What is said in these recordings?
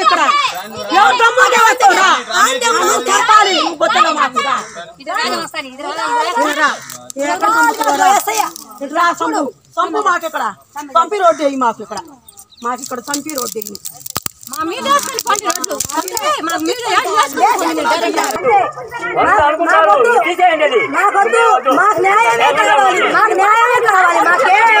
ఇక్కడ ఎవరు దమ్ముగా వచ్చావురా నువ్వు చెప్పాలి నువ్వు బొత్తలో మాకు రా. రా. ఎక్కడ దమ్ముతావురా? ఇటు రా, సంపు సంపు మాకు ఇక్కడ సంపి రోడ్డు వేయి మాకు ఇక్కడ మాకు ఇక్కడ సంపి రోడ్డు వేయి మాకొద్దు మాకు న్యాయమే కావాలి మాకు న్యాయమే కావాలి మాకేమే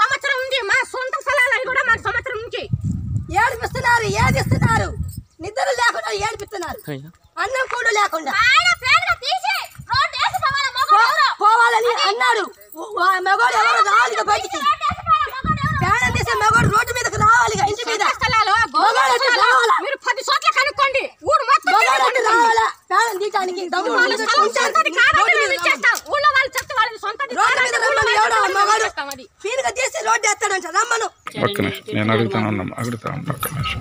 సంవత్సరం మా సొంత స్థలాలు కూడా మాకు సంవత్సరం నుంచి ఏడిపిస్తున్నారు ఏడిస్తున్నారు. నిద్ర లేకుండా ఏడిపిస్తున్నారు. అన్నం కూడా లేకుండా. పోవాలని అన్నాడు. మగోడు ఎవరు? రావాలి బయటికి. పేడ తీసే మగోడు రోడ్డు మీదకి రావాలి ఇంటి మీద. మీరు పది చోట్ల కనుక్కోండి. ఊరు మొత్తం రావాలా? పేడ తీయడానికి రమ్మను. ఒక్క నిమిషం. నేను అడుగుతాను ఉన్నాం అడుగుతా ఉన్నా ఒక్క నిమిషం.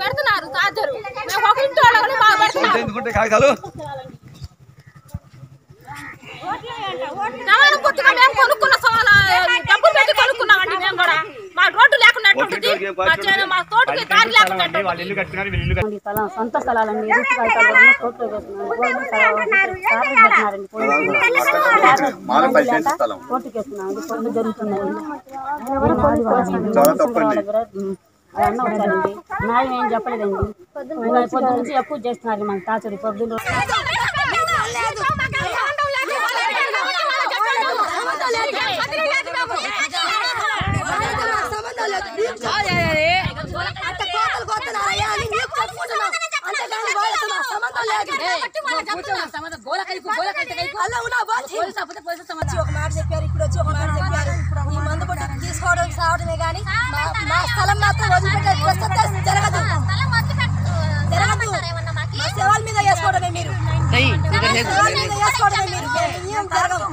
పెడుతున్నారు కొనుక్కున్న డబ్బులు పెట్టి కొనుక్కున్నామండి మేము కూడా. స్థలం సొంత స్థలాలండి ఎదుటి కాగితాలు కోర్టులో వేస్తున్నారు గోల్డ్ స్థలాలు చార్జెస్ పెట్టినారండి పోలీసులు మాల పది సెంట్ స్థలం. కోర్టుకి వేస్తున్నారండి కోర్టు అన్న వచ్చారండి న్యాయం ఏం చెప్పలేదండి. పొద్దు నుంచి ఎక్కువ చేస్తున్నారు మన టాచర్ పొద్దున్న సంబంధం లేదు నీకు అంత కోతలు కోతున్నారయ్యా అని నీకు చెప్పుకుంటున్నాం అంతేగాని వాళ్ళతో మా సంబంధం లేదు అలా ఉన్నా వచ్చి వచ్చి ఒక మాట చెప్పారు ఇప్పుడు వచ్చి ఒక మాట చెప్పారు. ఈ మందు బొట్టు తీసుకోవడం సావడమే కానీ మా- మా స్థలం మాత్రం వదిలిపెట్టే ప్రసక్తే జరగదు. జరగదు. మా శవాల మీద వేసుకోవడమే మీరు. శవాల మీద వేసుకోవడమే మీరు. జరగదు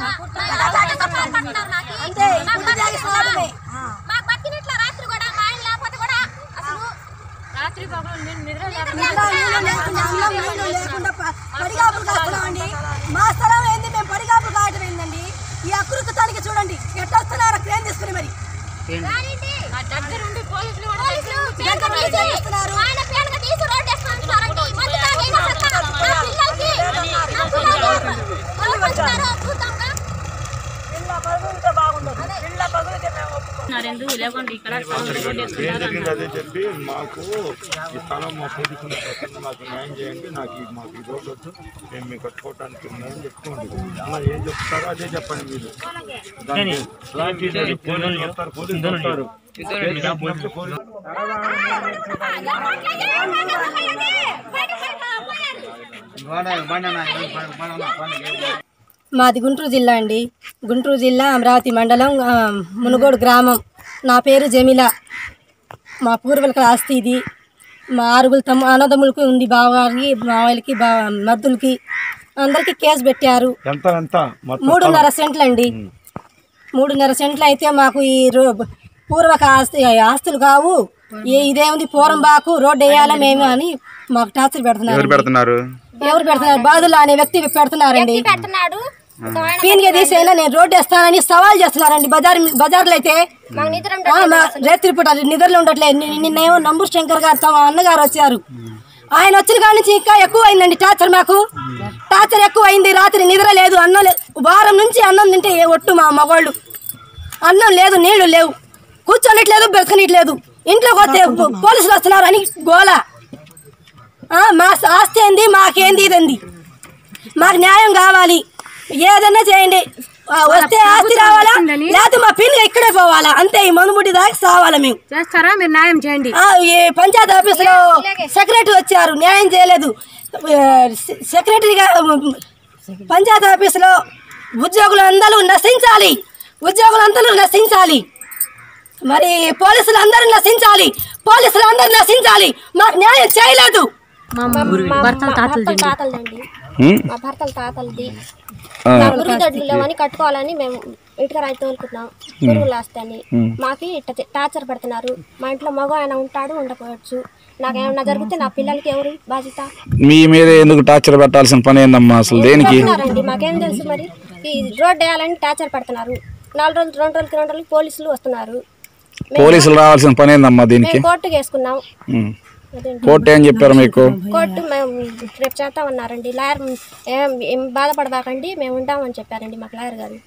అంతే ఇప్పుడు జాగిస్తున్నాడమే మాకు బతికినట్ల రాత్రి కూడా మా ఆయన లేకపోతే కూడా అసలు రాత్రి నిద్ర ఇంట్లో నీళ్ళు లేకుండా అన్నం నీళ్ళు లేకుండా ప- పడిగాపులు కాస్తున్నామండి మా స్థలం ఏంది? మేము పడిగాపులు కాయటం ఏందండి? ఈ అకృతానికి చూడండి. ఎట్లా వస్తున్నారు క్రేన్ తీసుకుని మరి. దగ్గర ఉండి పోలీసులు కూడా ఎంత మంది చేస్తున్నారు? ఆయన పేరుగా తీసి రోడ్డు వేసుకుంటున్నారండి మందు తాగి అయినా సత్తారు. మా పిల్లలకి నా పిల్లలు వాళ్ళు వస్తున్నారు అద్భుతంగా లేకుండా ఇక్కడ ఏం జరిగింది అదే చెప్పి మాకు ఈ స్థలం మా పొదుకున్న ప్రకారం మాకు న్యాయం చేయండి నాకు ఈ- మాకు ఈ రోడ్డు వద్దు. మేము మీకు కట్టుకోవటానికి ఉందని చెప్తుంది అలా ఏం చెప్తారో అదే చెప్పండి మీరు. దానికి పోలీసులు వస్తారు, పోలీసులు వస్తారు. కేసు చెప్పినప్పుడు పోలీసులు మాది గుంటూరు జిల్లా అండి. గుంటూరు జిల్లా అమరావతి మండలం మునుగోడు గ్రామం. నా పేరు జమిల. మా పూర్వీకుల ఆస్తి ఇది. మా ఆరుగురు తమ అన్నదమ్ములకు ఉంది బావగారికి మావయ్యలకి బా మద్దులకి అందరికీ కేసు పెట్టారు. ఎంత ఎంత? మొత్తం మూడున్నర సెంట్లు అండి. మూడున్నర సెంట్లు అయితే మాకు ఈ రో పూర్వక ఆస్తి ఆస్తులు కావు. ఏ ఇదేముంది పూరంబాకు రోడ్డు వేయాలా మేము అని మాకు టార్చర్ పెడుతున్నారు. పెడుతున్నారు? ఎవరు పెడుతున్నారు? బాధలు అనే వ్యక్తి పెడుతున్నారండి. పీన్గా తీసైనా నేను రోడ్డు వేస్తానని సవాల్ చేస్తున్నారండి. బజార్ బజార్లో అయితే. ఆ, మా రేత్రి పూట నిద్రలో ఉండట్లేదు. నిన్నేమో నంబూరు శంకర్ గారు తమ అన్నగారు వచ్చారు. ఆయన వచ్చిన కాడి నుంచి ఇంకా ఎక్కువ అయిందండి టార్చర్ మాకు. టార్చర్ ఎక్కువ అయింది రాత్రి నిద్ర లేదు. అన్నం వారం నుంచి అన్నం తింటే ఏ ఒట్టు మా మగవాళ్ళు. అన్నం లేదు నీళ్ళు లేవు. కూర్చోనిట్లేదు బ్రతకనిట్లేదు. ఇంట్లోకి వస్తే పోలీసులు వస్తున్నారు అని గోల. మా ఆస్తి ఏంది? మాకేంది ఇదండి మాకు న్యాయం కావాలి. ఏదన్నా చేయండి. వస్తే ఆస్తి రావాలా? లేకపోతే మా పిల్లలు ఇక్కడే పోవాలా? అంతే ఈ మనుముడి దాకా సావాలా మేము? చేస్తారా? మీరు న్యాయం చేయండి. ఆ, ఈ పంచాయతీ ఆఫీసులో సెక్రటరీ వచ్చారు. న్యాయం చేయలేదు. సెక్రటరీగా పంచాయతీ ఆఫీసులో ఉద్యోగులు అందరూ నశించాలి. ఉద్యోగులు అందరూ నశించాలి. మరి పోలీసులు అందరూ నశించాలి. పోలీసులు అందరూ నశించాలి. మాకు న్యాయం చేయలేదు. మా భర్తల తాతలది లేవని కట్టుకోవాలని మేము ఇటుక రాయి తోలుకున్నాం పురుగులు వస్తాయని మాకి ఇట్ట టార్చర్ పెడుతున్నారు. మా ఇంట్లో మగ ఆయన ఉంటాడు ఉండకపోవచ్చు. నాకేమన్నా జరిగితే నా పిల్లలకి ఎవరు బాధ్యత? మీ మీద ఎందుకు టార్చర్ పెట్టాల్సిన పని ఏందమ్మా అసలు దేనికి? మాకేం తెలుసు మరి? ఈ రోడ్ వేయాలని టార్చర్ పెడుతున్నారు. నాలుగు రోజులు రెండు రోజులకి రెండు రోజులకి పోలీసులు వస్తున్నారు. పోలీసులు రావాల్సిన పని ఏందమ్మా దీనికి? కోర్టుకి వేసుకున్నాం. కోర్టు ఏం చెప్పారు మీకు? కోర్టు మేము రేపు చేస్తామన్నారండి లాయర్ ఏం ఏం బాధపడబాకండి మేము ఉంటామని చెప్పారండి మాకు లాయర్ గారు.